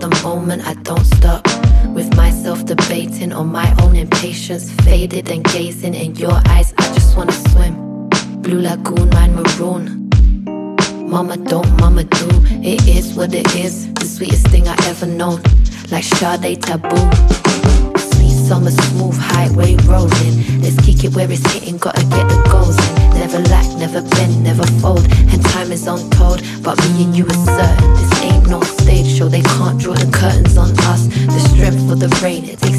the moment, I don't stop. With myself debating on my own impatience, faded and gazing in your eyes, I just wanna swim. Blue lagoon, mine maroon. Mama don't, mama do. It is what it is. The sweetest thing I ever known. Like Sade taboo. Sweet summer, smooth highway rolling. Let's kick it where it's hitting, gotta get the goals in. Never lack, never bend, never fold. And time is untold, but me and you are certain. Strength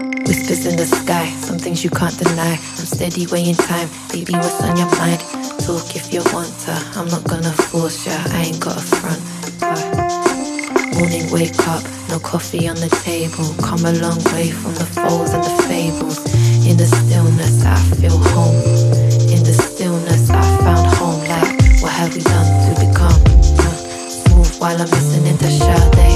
Whispers in the sky, some things you can't deny. I'm steady weighing time, baby. What's on your mind? Talk if you want to. I'm not gonna force ya. I ain't got a front. Morning, wake up, no coffee on the table. Come a long way from the falls and the fables. In the stillness, I feel home. In the stillness, I found home. Like, what have we done to become? Smooth while I'm listening to. I